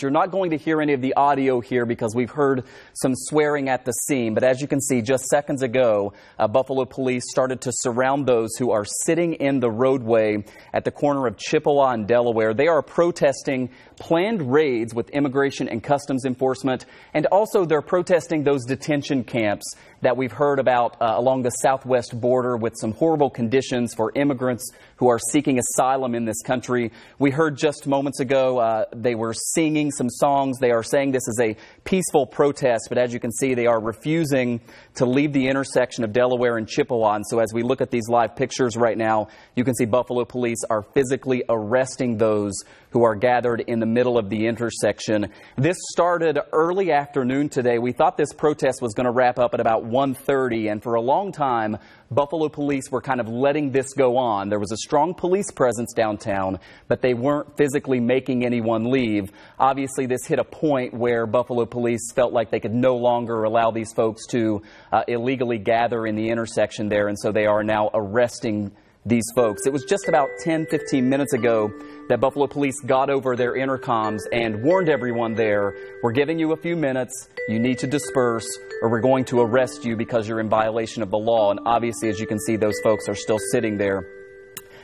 You're not going to hear any of the audio here because we've heard some swearing at the scene. But as you can see, just seconds ago, uh, Buffalo police started to surround those who are sitting in the roadway at the corner of Chippewa and Delaware. They are protesting planned raids with Immigration and Customs Enforcement, and also they're protesting those detention camps that we've heard about uh, along the southwest border with some horrible conditions for immigrants who are seeking asylum in this country. We heard just moments ago uh, they were singing some songs. They are saying this is a peaceful protest, but as you can see, they are refusing to leave the intersection of Delaware and Chippewa. And so as we look at these live pictures right now, you can see Buffalo police are physically arresting those who are gathered in the middle of the intersection. This started early afternoon today. We thought this protest was going to wrap up at about 1.30, and for a long time, Buffalo police were kind of letting this go on. There was a strong police presence downtown, but they weren't physically making anyone leave. Obviously, this hit a point where Buffalo police felt like they could no longer allow these folks to uh, illegally gather in the intersection there, and so they are now arresting these folks. It was just about 10, 15 minutes ago that Buffalo police got over their intercoms and warned everyone there, we're giving you a few minutes, you need to disperse, or we're going to arrest you because you're in violation of the law. And obviously, as you can see, those folks are still sitting there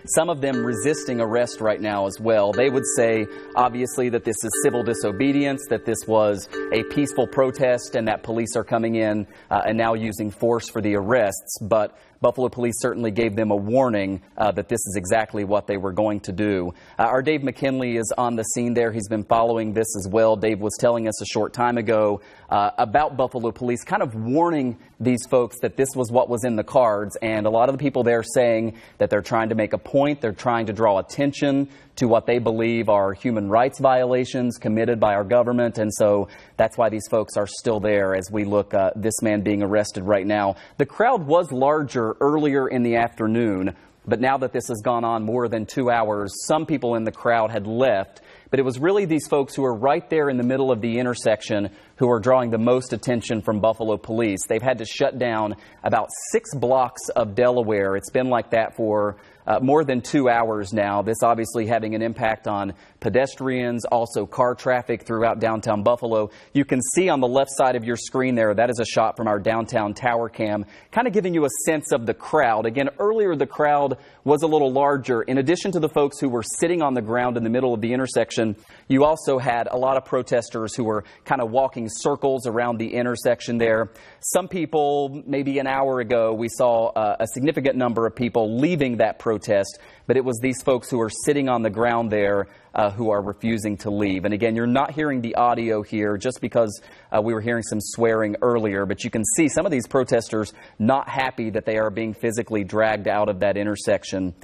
some of them resisting arrest right now as well. They would say, obviously, that this is civil disobedience, that this was a peaceful protest, and that police are coming in uh, and now using force for the arrests. But Buffalo police certainly gave them a warning uh, that this is exactly what they were going to do. Uh, our Dave McKinley is on the scene there. He's been following this as well. Dave was telling us a short time ago uh, about Buffalo police, kind of warning these folks that this was what was in the cards. And a lot of the people there saying that they're trying to make a point, they're trying to draw attention to what they believe are human rights violations committed by our government. And so that's why these folks are still there as we look uh, this man being arrested right now. The crowd was larger earlier in the afternoon, but now that this has gone on more than two hours, some people in the crowd had left. But it was really these folks who were right there in the middle of the intersection who are drawing the most attention from Buffalo police. They've had to shut down about six blocks of Delaware. It's been like that for uh, more than two hours now. This obviously having an impact on pedestrians, also car traffic throughout downtown Buffalo. You can see on the left side of your screen there, that is a shot from our downtown tower cam, kind of giving you a sense of the crowd. Again, earlier the crowd was a little larger. In addition to the folks who were sitting on the ground in the middle of the intersection, you also had a lot of protesters who were kind of walking circles around the intersection there. Some people, maybe an hour ago, we saw uh, a significant number of people leaving that protest, but it was these folks who are sitting on the ground there uh, who are refusing to leave. And again, you're not hearing the audio here just because uh, we were hearing some swearing earlier, but you can see some of these protesters not happy that they are being physically dragged out of that intersection.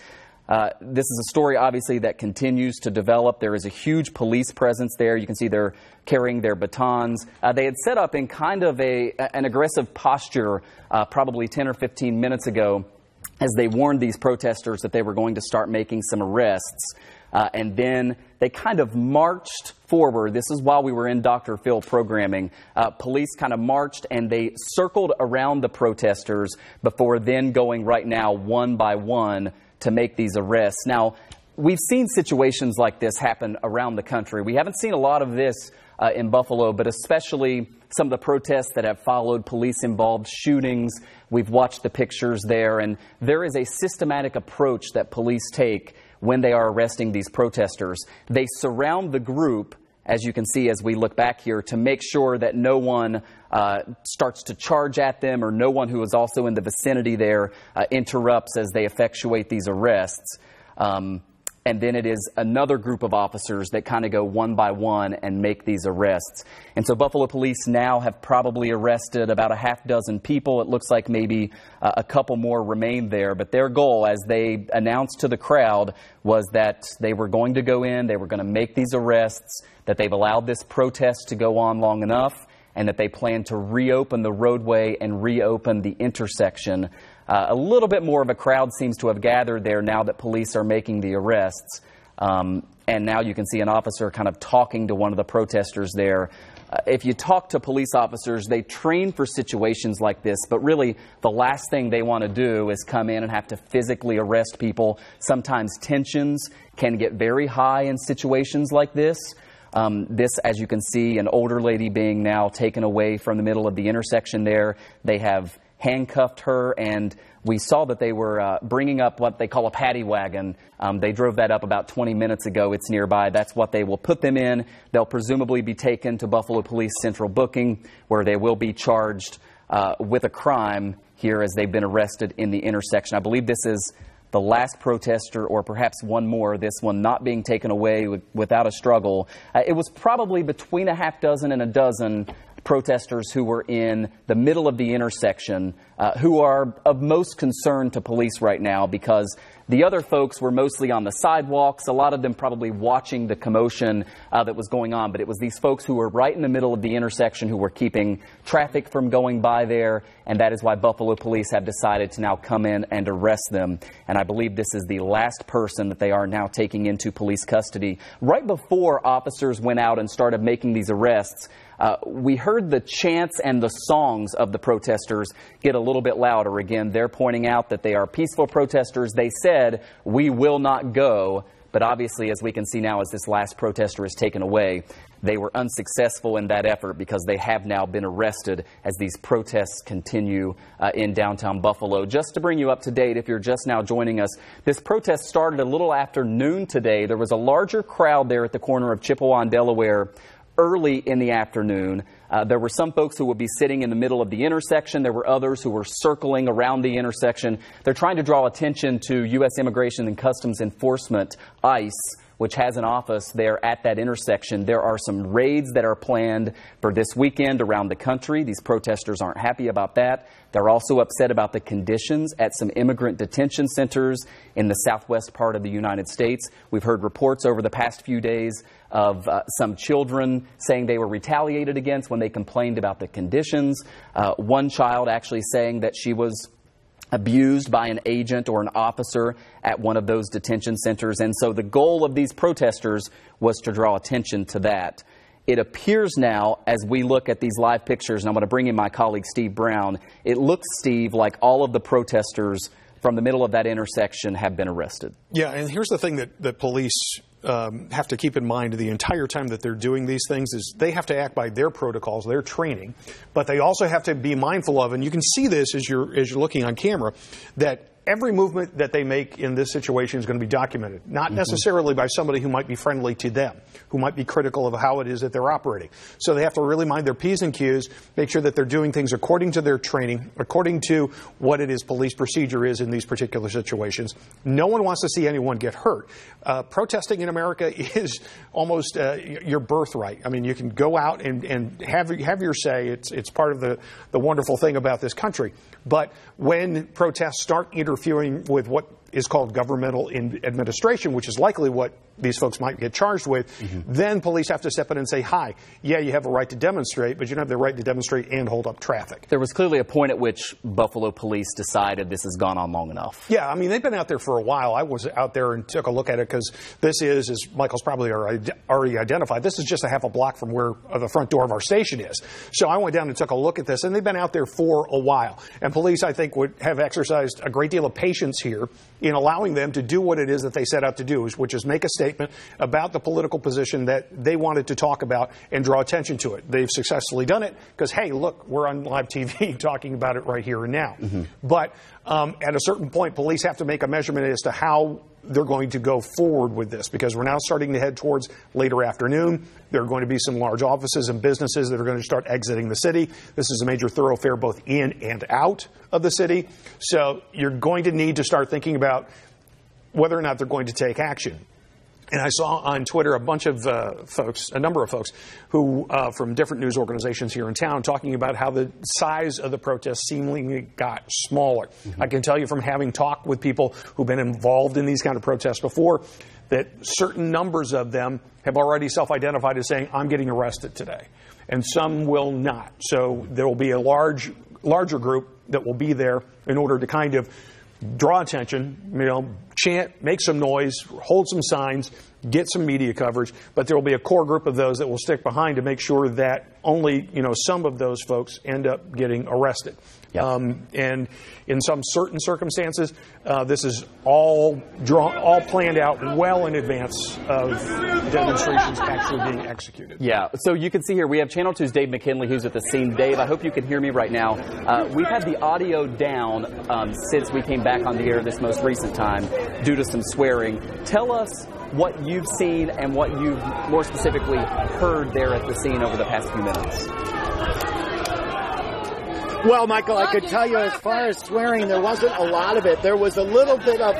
Uh, this is a story, obviously, that continues to develop. There is a huge police presence there. You can see they're carrying their batons. Uh, they had set up in kind of a, an aggressive posture uh, probably 10 or 15 minutes ago as they warned these protesters that they were going to start making some arrests. Uh, and then they kind of marched forward. This is while we were in Dr. Phil programming. Uh, police kind of marched and they circled around the protesters before then going right now one by one to make these arrests. Now, we've seen situations like this happen around the country. We haven't seen a lot of this uh, in Buffalo, but especially some of the protests that have followed police involved shootings. We've watched the pictures there, and there is a systematic approach that police take when they are arresting these protesters. They surround the group as you can see as we look back here, to make sure that no one uh, starts to charge at them or no one who is also in the vicinity there uh, interrupts as they effectuate these arrests. Um, and then it is another group of officers that kind of go one by one and make these arrests. And so Buffalo police now have probably arrested about a half dozen people. It looks like maybe uh, a couple more remain there, but their goal, as they announced to the crowd, was that they were going to go in, they were going to make these arrests, that they've allowed this protest to go on long enough, and that they plan to reopen the roadway and reopen the intersection uh, a little bit more of a crowd seems to have gathered there now that police are making the arrests. Um, and now you can see an officer kind of talking to one of the protesters there. Uh, if you talk to police officers, they train for situations like this, but really the last thing they want to do is come in and have to physically arrest people. Sometimes tensions can get very high in situations like this. Um, this, as you can see, an older lady being now taken away from the middle of the intersection there. They have handcuffed her, and we saw that they were uh, bringing up what they call a paddy wagon. Um, they drove that up about 20 minutes ago. It's nearby. That's what they will put them in. They'll presumably be taken to Buffalo Police Central Booking, where they will be charged uh, with a crime here as they've been arrested in the intersection. I believe this is the last protester, or perhaps one more, this one not being taken away without a struggle. Uh, it was probably between a half dozen and a dozen protesters who were in the middle of the intersection uh, who are of most concern to police right now because the other folks were mostly on the sidewalks, a lot of them probably watching the commotion uh, that was going on. But it was these folks who were right in the middle of the intersection who were keeping traffic from going by there. And that is why Buffalo police have decided to now come in and arrest them. And I believe this is the last person that they are now taking into police custody. Right before officers went out and started making these arrests, uh, we heard the chants and the songs of the protesters get a little bit louder. Again, they're pointing out that they are peaceful protesters. They said, We will not go. But obviously, as we can see now, as this last protester is taken away, they were unsuccessful in that effort because they have now been arrested as these protests continue uh, in downtown Buffalo. Just to bring you up to date, if you're just now joining us, this protest started a little after noon today. There was a larger crowd there at the corner of Chippewa and Delaware early in the afternoon. Uh, there were some folks who would be sitting in the middle of the intersection. There were others who were circling around the intersection. They're trying to draw attention to U.S. Immigration and Customs Enforcement, ICE, which has an office there at that intersection. There are some raids that are planned for this weekend around the country. These protesters aren't happy about that. They're also upset about the conditions at some immigrant detention centers in the southwest part of the United States. We've heard reports over the past few days of uh, some children saying they were retaliated against when they complained about the conditions. Uh, one child actually saying that she was abused by an agent or an officer at one of those detention centers. And so the goal of these protesters was to draw attention to that. It appears now, as we look at these live pictures, and I'm going to bring in my colleague Steve Brown, it looks, Steve, like all of the protesters from the middle of that intersection have been arrested. Yeah, and here's the thing that, that police um, have to keep in mind the entire time that they're doing these things is they have to act by their protocols, their training, but they also have to be mindful of, and you can see this as you're as you're looking on camera, that every movement that they make in this situation is going to be documented, not mm-hmm. necessarily by somebody who might be friendly to them, who might be critical of how it is that they're operating. So they have to really mind their P's and Q's, make sure that they're doing things according to their training, according to what it is police procedure is in these particular situations. No one wants to see anyone get hurt. Uh, protesting in America is almost uh, your birthright. I mean, you can go out and, and have, have your say. It's, it's part of the, the wonderful thing about this country. But when protests start interfering with what is called governmental administration, which is likely what these folks might get charged with, mm-hmm. then police have to step in and say, hi, yeah, you have a right to demonstrate, but you don't have the right to demonstrate and hold up traffic. There was clearly a point at which Buffalo police decided this has gone on long enough. Yeah, I mean, they've been out there for a while. I was out there and took a look at it because this is, as Michael's probably already identified, this is just a half a block from where the front door of our station is. So I went down and took a look at this, and they've been out there for a while. And police, I think, would have exercised a great deal of patience here in allowing them to do what it is that they set out to do, which is make a statement about the political position that they wanted to talk about and draw attention to it. They've successfully done it because, hey, look, we're on live TV talking about it right here and now. Mm-hmm. But um, at a certain point, police have to make a measurement as to how they're going to go forward with this because we're now starting to head towards later afternoon. There are going to be some large offices and businesses that are going to start exiting the city. This is a major thoroughfare both in and out of the city. So you're going to need to start thinking about whether or not they're going to take action. And I saw on Twitter a bunch of uh, folks, a number of folks, who uh, from different news organizations here in town, talking about how the size of the protest seemingly got smaller. Mm-hmm. I can tell you from having talked with people who've been involved in these kind of protests before, that certain numbers of them have already self-identified as saying, "I'm getting arrested today," and some will not. So there will be a large, larger group that will be there in order to kind of draw attention, you know, chant, make some noise, hold some signs, get some media coverage, but there will be a core group of those that will stick behind to make sure that only you know some of those folks end up getting arrested. Yep. Um, and in some certain circumstances, uh, this is all drawn, all planned out well in advance of demonstrations actually being executed. Yeah. So you can see here we have Channel 2's Dave McKinley who's at the scene. Dave, I hope you can hear me right now. Uh, we've had the audio down um, since we came back on the air this most recent time due to some swearing. Tell us what you've seen and what you've more specifically heard there at the scene over the past few minutes. Well, Michael, I could tell you as far as swearing, there wasn't a lot of it. There was a little bit of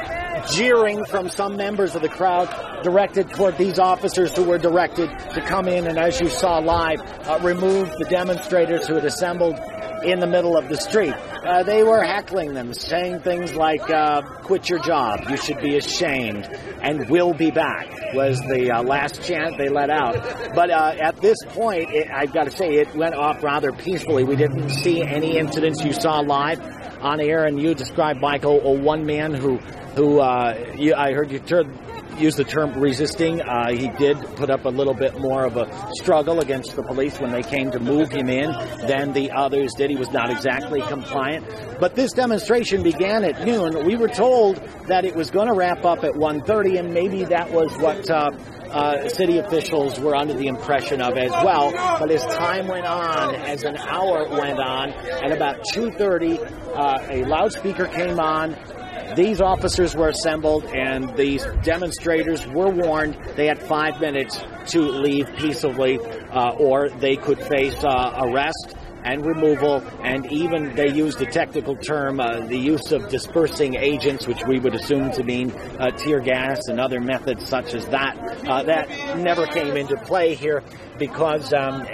jeering from some members of the crowd directed toward these officers who were directed to come in and, as you saw live, uh, remove the demonstrators who had assembled in the middle of the street. Uh, they were heckling them, saying things like, uh, quit your job, you should be ashamed, and we'll be back was the uh, last chant they let out. But uh, at this point, it, I've got to say, it went off rather peacefully. We didn't see any incidents you saw live on air, and you described, Michael, a one man who, who uh, you, I heard you turn use the term resisting. Uh, he did put up a little bit more of a struggle against the police when they came to move him in than the others did. He was not exactly compliant. But this demonstration began at noon. We were told that it was going to wrap up at 1.30, and maybe that was what uh, uh, city officials were under the impression of as well. But as time went on, as an hour went on, at about 2.30, uh, a loudspeaker came on these officers were assembled and these demonstrators were warned they had five minutes to leave peaceably uh, or they could face uh, arrest and removal, and even they used a technical term, uh, the use of dispersing agents, which we would assume to mean uh, tear gas and other methods such as that. Uh, that never came into play here because um,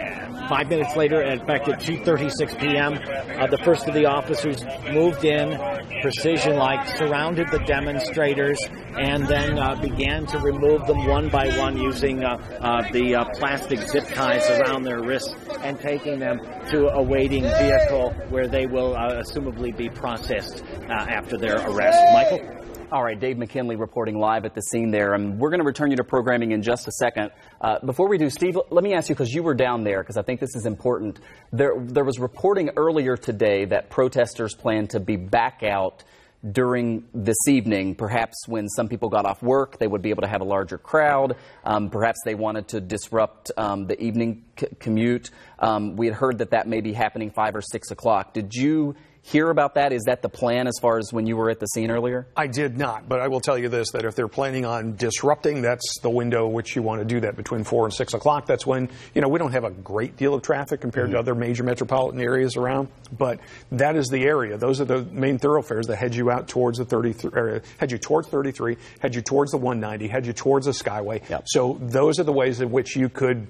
Five minutes later, in fact, at 2:36 p.m., uh, the first of the officers moved in, precision-like, surrounded the demonstrators, and then uh, began to remove them one by one using uh, uh the uh, plastic zip ties around their wrists and taking them to a waiting vehicle where they will assumably be processed after their arrest. Michael. All right, Dave McKinley reporting live at the scene there. And we're going to return you to programming in just a second. Uh, before we do, Steve, let me ask you, because you were down there, because I think this is important. There, there was reporting earlier today that protesters plan to be back out during this evening. Perhaps when some people got off work, they would be able to have a larger crowd. Um, perhaps they wanted to disrupt um, the evening commute. Um, we had heard that that may be happening 5 or 6 o'clock. Did you hear about that? Is that the plan as far as when you were at the scene earlier? I did not, but I will tell you this that if they're planning on disrupting, that's the window which you want to do that between 4 and 6 o'clock. That's when, you know, we don't have a great deal of traffic compared mm-hmm. to other major metropolitan areas around, but that is the area. Those are the main thoroughfares that head you out towards the 33, or head you towards 33, head you towards the 190, head you towards the Skyway. Yep. So those are the ways in which you could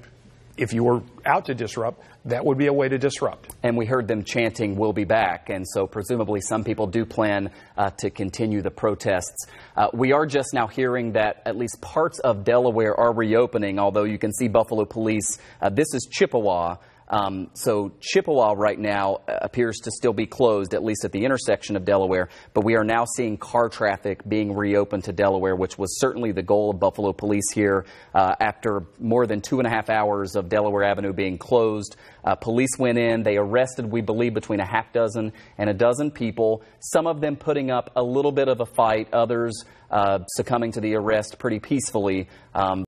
if you were out to disrupt, that would be a way to disrupt. And we heard them chanting, We'll be back. And so presumably some people do plan uh, to continue the protests. Uh, we are just now hearing that at least parts of Delaware are reopening, although you can see Buffalo police. Uh, this is Chippewa. Um, so Chippewa right now uh, appears to still be closed, at least at the intersection of Delaware. But we are now seeing car traffic being reopened to Delaware, which was certainly the goal of Buffalo Police here. Uh, after more than two and a half hours of Delaware Avenue being closed, uh, police went in. They arrested, we believe, between a half dozen and a dozen people. Some of them putting up a little bit of a fight, others uh, succumbing to the arrest pretty peacefully. Um,